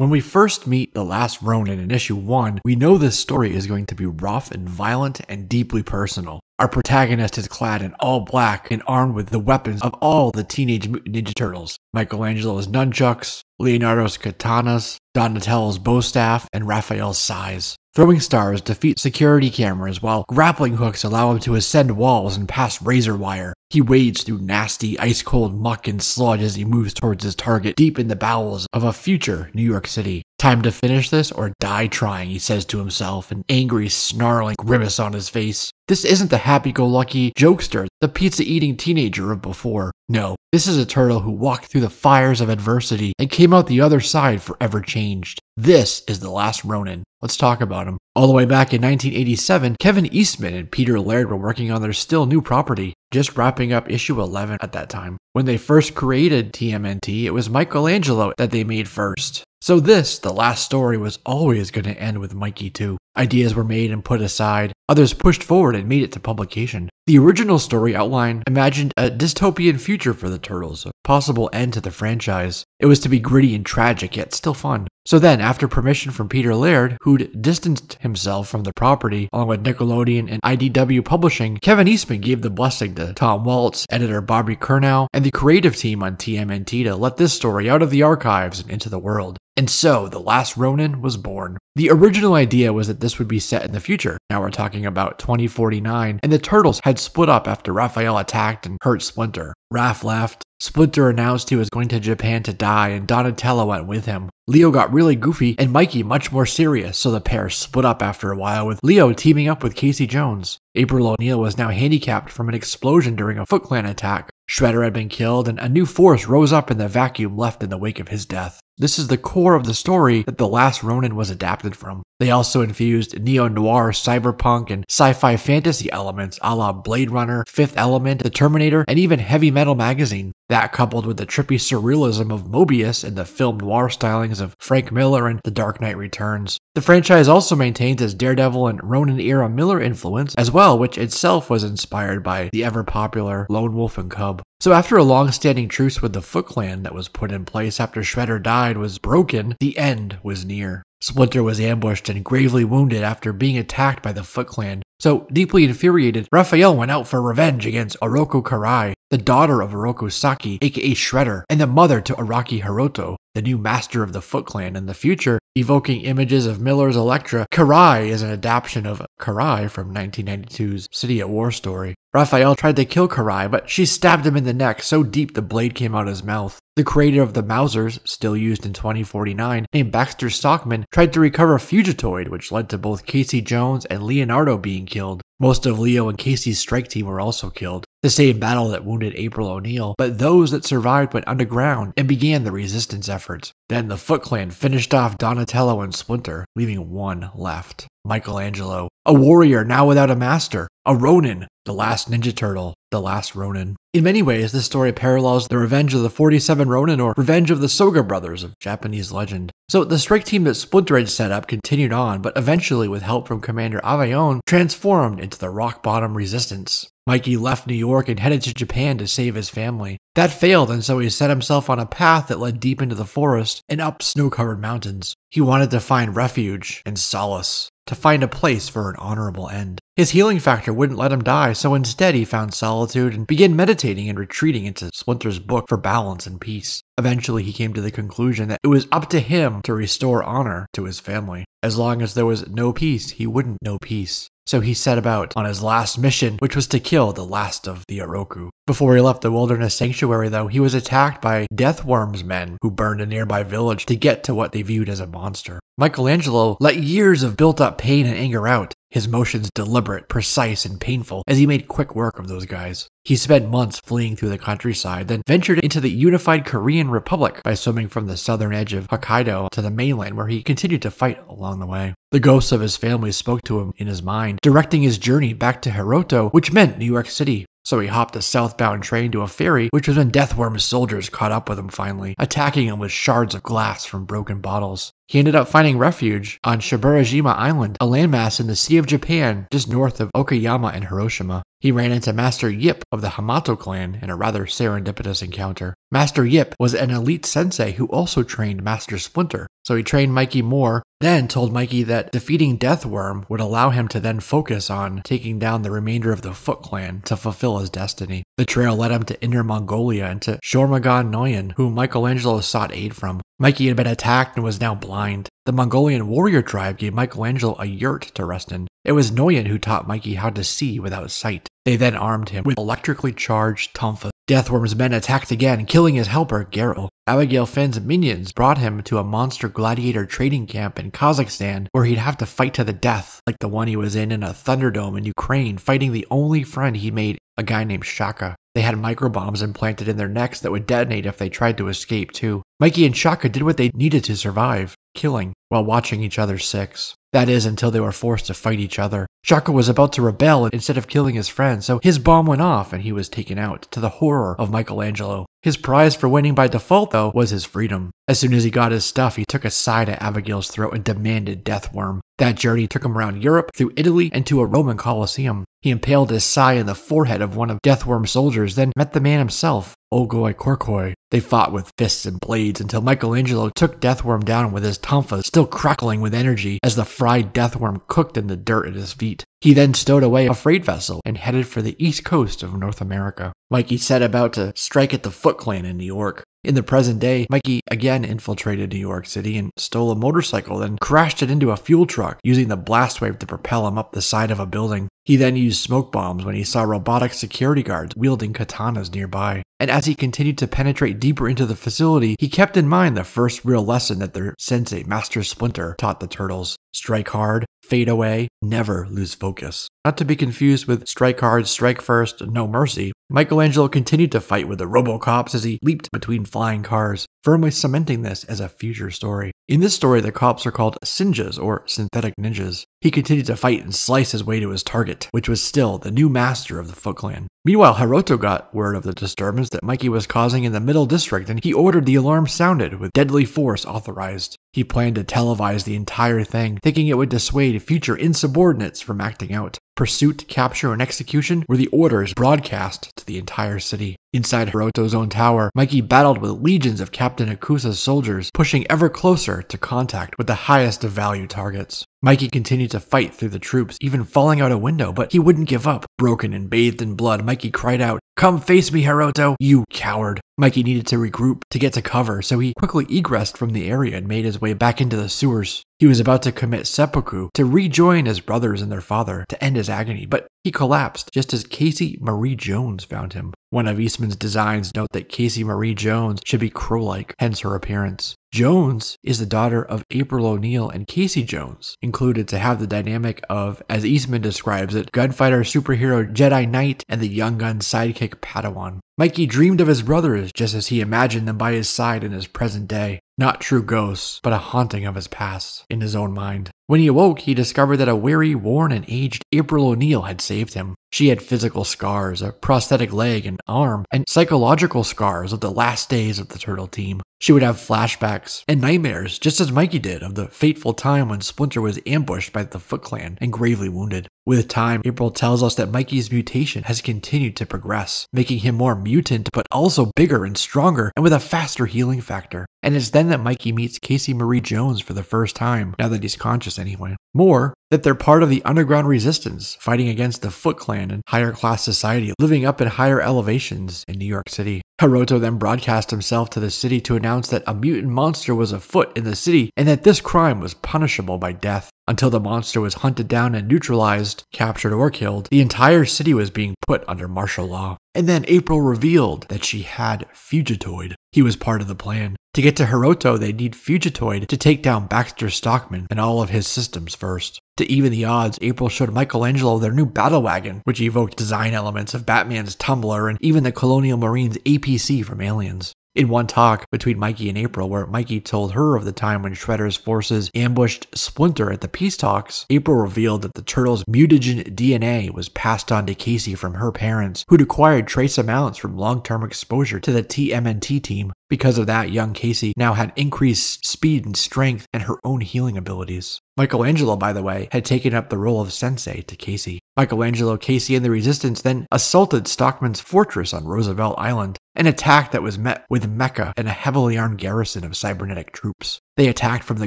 When we first meet the last Ronin in issue 1, we know this story is going to be rough and violent and deeply personal. Our protagonist is clad in all black and armed with the weapons of all the Teenage Mutant Ninja Turtles Michelangelo's nunchucks, Leonardo's katanas, Donatello's bo staff, and Raphael's sais. Throwing stars defeat security cameras while grappling hooks allow him to ascend walls and pass razor wire. He wades through nasty, ice cold muck and sludge as he moves towards his target deep in the bowels of a future New York City. Time to finish this or die trying, he says to himself, an angry, snarling grimace on his face. This isn't the happy go lucky jokester, the pizza eating teenager of before. No, this is a turtle who walked through the fires of adversity and came out the other side forever changed. This is the last Ronin. Let's talk about him. All the way back in 1987, Kevin Eastman and Peter Laird were working on their still new property, just wrapping up issue 11 at that time. When they first created TMNT, it was Michelangelo that they made first. So this, the last story, was always going to end with Mikey too. Ideas were made and put aside, others pushed forward and made it to publication. The original story outline imagined a dystopian future for the Turtles, a possible end to the franchise. It was to be gritty and tragic, yet still fun. So then, after permission from Peter Laird, who'd distanced himself from the property, along with Nickelodeon and IDW Publishing, Kevin Eastman gave the blessing to Tom Waltz, editor Bobby Curnow, and the creative team on TMNT to let this story out of the archives and into the world. And so, The Last Ronin was born. The original idea was that this would be set in the future. Now we're talking about 2049, and the Turtles had split up after Raphael attacked and hurt Splinter. Raph left, Splinter announced he was going to Japan to die, and Donatello went with him. Leo got really goofy, and Mikey much more serious, so the pair split up after a while, with Leo teaming up with Casey Jones. April O'Neil was now handicapped from an explosion during a Foot Clan attack. Shredder had been killed, and a new force rose up in the vacuum left in the wake of his death. This is the core of the story that The Last Ronin was adapted from. They also infused neo noir, cyberpunk, and sci fi fantasy elements a la Blade Runner, Fifth Element, The Terminator, and even Heavy Metal Metal magazine. That, coupled with the trippy surrealism of Moebius and the film noir stylings of Frank Miller and The Dark Knight Returns. The franchise also maintains its Daredevil and Ronin era Miller influence as well, which itself was inspired by the ever popular Lone Wolf and Cub. So after a long-standing truce with the Foot Clan that was put in place after Shredder died was broken, the end was near. Splinter was ambushed and gravely wounded after being attacked by the Foot Clan. So, deeply infuriated, Raphael went out for revenge against Oroku Karai, the daughter of Oroku Saki, aka Shredder, and the mother to Araki Hiroto, the new master of the Foot Clan in the future, evoking images of Miller's Elektra. Karai is an adaptation of Karai from 1992's City at War story. Raphael tried to kill Karai, but she stabbed him in the neck so deep the blade came out of his mouth. The creator of the Mousers, still used in 2049, named Baxter Stockman, tried to recover Fugitoid, which led to both Casey Jones and Leonardo being killed. Most of Leo and Casey's strike team were also killed. The same battle that wounded April O'Neil, but those that survived went underground and began the resistance efforts. Then the Foot Clan finished off Donatello and Splinter, leaving one left Michelangelo, a warrior now without a master, a Ronin, the last Ninja Turtle, the last Ronin. In many ways, this story parallels the Revenge of the 47 Ronin or Revenge of the Soga brothers of Japanese legend. So the strike team that Splinter had set up continued on, but eventually, with help from Commander Avion, transformed into the Rock Bottom Resistance. Mikey left New York and headed to Japan to save his family. That failed, and so he set himself on a path that led deep into the forest and up snow covered mountains. He wanted to find refuge and solace, to find a place for an honorable end. His healing factor wouldn't let him die, so instead he found solitude and began meditating and retreating into Splinter's book for balance and peace. Eventually, he came to the conclusion that it was up to him to restore honor to his family. As long as there was no peace, he wouldn't know peace. So he set about on his last mission, which was to kill the last of the Oroku. Before he left the wilderness sanctuary, though, he was attacked by Deathworm's men who burned a nearby village to get to what they viewed as a monster. Michelangelo let years of built up pain and anger out, his motions deliberate, precise, and painful as he made quick work of those guys. He spent months fleeing through the countryside, then ventured into the unified Korean Republic by swimming from the southern edge of Hokkaido to the mainland where he continued to fight along the way. The ghosts of his family spoke to him in his mind, directing his journey back to Hiroto, which meant New York City. So he hopped a southbound train to a ferry, which was when Deathworm's soldiers caught up with him finally, attacking him with shards of glass from broken bottles. He ended up finding refuge on Shiburajima Island, a landmass in the Sea of Japan just north of Okayama and Hiroshima. He ran into Master Yip of the Hamato clan in a rather serendipitous encounter. Master Yip was an elite sensei who also trained Master Splinter, so he trained Mikey more, then told Mikey that defeating Deathworm would allow him to then focus on taking down the remainder of the Foot clan to fulfill his destiny. The trail led him to Inner Mongolia and to Shormagan Noyan, whom Michelangelo sought aid from. Mikey had been attacked and was now blind. The Mongolian warrior tribe gave Michelangelo a yurt to rest in. It was Noyan who taught Mikey how to see without sight. They then armed him with electrically charged tonfa. Deathworm's men attacked again, killing his helper, Geralt. Abigail Finn's minions brought him to a monster gladiator training camp in Kazakhstan where he'd have to fight to the death, like the one he was in in a Thunderdome in Ukraine, fighting the only friend he made, a guy named Shaka. They had microbombs implanted in their necks that would detonate if they tried to escape, too. Mikey and Shaka did what they needed to survive, killing, while watching each other six. That is, until they were forced to fight each other. Shaka was about to rebel instead of killing his friend, so his bomb went off and he was taken out, to the horror of Michelangelo. His prize for winning by default, though, was his freedom. As soon as he got his stuff, he took a side at Abigail's throat and demanded Deathworm. That journey took him around Europe, through Italy, and to a Roman Colosseum. He impaled his sai in the forehead of one of Deathworm's soldiers, then met the man himself, Ogoi Korkoi. They fought with fists and blades until Michelangelo took Deathworm down with his tonfa still crackling with energy as the fried Deathworm cooked in the dirt at his feet. He then stowed away a freight vessel and headed for the east coast of North America. Mikey set about to strike at the Foot Clan in New York. In the present day, Mikey again infiltrated New York City and stole a motorcycle, then crashed it into a fuel truck, using the blast wave to propel him up the side of a building. He then used smoke bombs when he saw robotic security guards wielding katanas nearby. And as he continued to penetrate deeper into the facility, he kept in mind the first real lesson that their sensei, Master Splinter, taught the turtles strike hard, fade away, never lose focus. Not to be confused with strike hard, strike first, no mercy. Michelangelo continued to fight with the Robocops as he leaped between flying cars, firmly cementing this as a future story. In this story, the cops are called Sinjas or synthetic ninjas. He continued to fight and slice his way to his target, which was still the new master of the Foot Clan. Meanwhile, Hiroto got word of the disturbance that Mikey was causing in the Middle District and he ordered the alarm sounded with deadly force authorized. He planned to televise the entire thing, thinking it would dissuade future insubordinates from acting out. Pursuit, capture, and execution were the orders broadcast to the entire city. Inside Hiroto's own tower, Mikey battled with legions of Captain Akusa's soldiers, pushing ever closer to contact with the highest of value targets. Mikey continued to fight through the troops, even falling out a window, but he wouldn't give up. Broken and bathed in blood, Mikey cried out, Come face me, Hiroto, you coward. Mikey needed to regroup to get to cover, so he quickly egressed from the area and made his way back into the sewers. He was about to commit seppuku to rejoin his brothers and their father to end his agony, but he collapsed just as Casey Marie Jones found him. One of Eastman's designs note that Casey Marie Jones should be crow-like, hence her appearance. Jones is the daughter of April O'Neil and Casey Jones, included to have the dynamic of, as Eastman describes it, gunfighter superhero Jedi Knight and the young gun sidekick Padawan. Mikey dreamed of his brothers just as he imagined them by his side in his present day. Not true ghosts, but a haunting of his past in his own mind. When he awoke, he discovered that a weary, worn, and aged April O'Neil had saved him. She had physical scars, a prosthetic leg and arm, and psychological scars of the last days of the Turtle team. She would have flashbacks and nightmares, just as Mikey did, of the fateful time when Splinter was ambushed by the Foot Clan and gravely wounded. With time, April tells us that Mikey's mutation has continued to progress, making him more mutant but also bigger and stronger and with a faster healing factor. And it's then that Mikey meets Casey Marie Jones for the first time, now that he's conscious anyway. More, that they're part of the underground resistance, fighting against the Foot Clan and higher class society, living up in higher elevations in New York City. Hiroto then broadcast himself to the city to announce that a mutant monster was afoot in the city and that this crime was punishable by death. Until the monster was hunted down and neutralized, captured, or killed, the entire city was being put under martial law. And then April revealed that she had Fugitoid. He was part of the plan. To get to Hiroto, they need Fugitoid to take down Baxter Stockman and all of his systems first. To even the odds, April showed Michelangelo their new battle wagon, which evoked design elements of Batman's Tumbler and even the Colonial Marines APC from Aliens. In one talk between Mikey and April, where Mikey told her of the time when Shredder's forces ambushed Splinter at the peace talks, April revealed that the turtle's mutagen DNA was passed on to Casey from her parents, who'd acquired trace amounts from long term exposure to the TMNT team. Because of that, young Casey now had increased speed and strength and her own healing abilities. Michelangelo, by the way, had taken up the role of sensei to Casey. Michelangelo, Casey, and the Resistance then assaulted Stockman's fortress on Roosevelt Island, an attack that was met with mecha and a heavily armed garrison of cybernetic troops. They attacked from the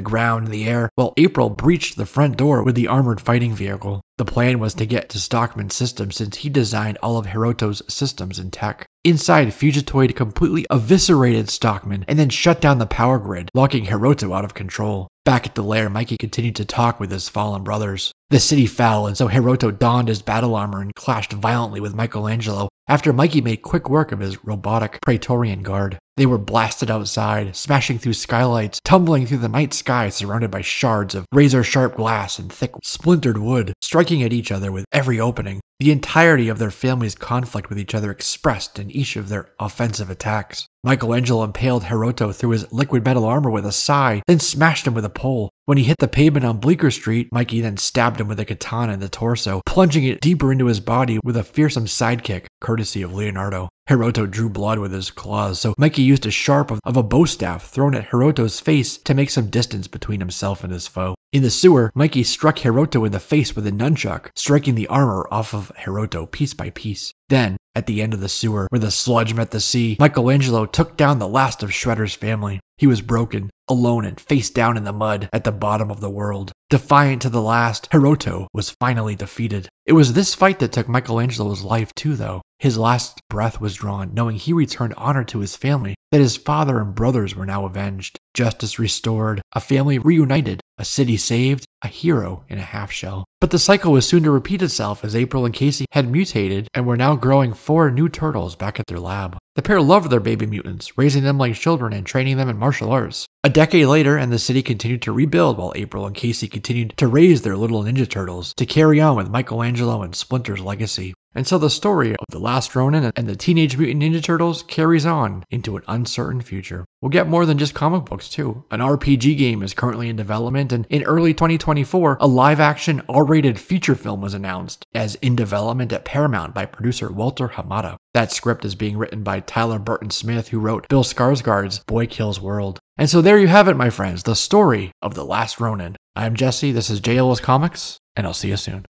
ground and the air, while April breached the front door with the armored fighting vehicle. The plan was to get to Stockman's system since he designed all of Hiroto's systems and tech. Inside, Fugitoid completely eviscerated Stockman and then shut down the power grid, locking Hiroto out of control. Back at the lair, Mikey continued to talk with his fallen brothers. The city fell, and so Hiroto donned his battle armor and clashed violently with Michelangelo after Mikey made quick work of his robotic Praetorian guard. They were blasted outside, smashing through skylights, tumbling through the night sky surrounded by shards of razor sharp glass and thick splintered wood, striking at each other with every opening. The entirety of their family's conflict with each other expressed in each of their offensive attacks. Michelangelo impaled Hiroto through his liquid metal armor with a sai, then smashed him with a pole. When he hit the pavement on Bleecker Street, Mikey then stabbed him with a katana in the torso, plunging it deeper into his body with a fearsome sidekick, courtesy of Leonardo. Hiroto drew blood with his claws, so Mikey used a sharp of, a bo staff thrown at Hiroto's face to make some distance between himself and his foe. In the sewer, Mikey struck Hiroto in the face with a nunchuck, striking the armor off of Hiroto piece by piece. Then, at the end of the sewer, where the sludge met the sea, Michelangelo took down the last of Shredder's family. He was broken, alone, and face down in the mud at the bottom of the world. Defiant to the last, Hiroto was finally defeated. It was this fight that took Michelangelo's life, too, though. His last breath was drawn, knowing he returned honor to his family, that his father and brothers were now avenged, justice restored, a family reunited, a city saved, a hero in a half shell. But the cycle was soon to repeat itself as April and Casey had mutated and were now growing four new turtles back at their lab. The pair loved their baby mutants, raising them like children and training them in martial arts. A decade later, and the city continued to rebuild while April and Casey continued to raise their little Ninja Turtles to carry on with Michelangelo and Splinter's legacy. And so the story of The Last Ronin and the Teenage Mutant Ninja Turtles carries on into an uncertain future. We'll get more than just comic books, too. An RPG game is currently in development, and in early 2024, a live action R rated feature film was announced as in development at Paramount by producer Walter Hamada. That script is being written by Tyler Burton Smith, who wrote Bill Skarsgård's Boy Kills World. And so there you have it, my friends, the story of The Last Ronin. I'm Jesse, this is JLS Comics, and I'll see you soon.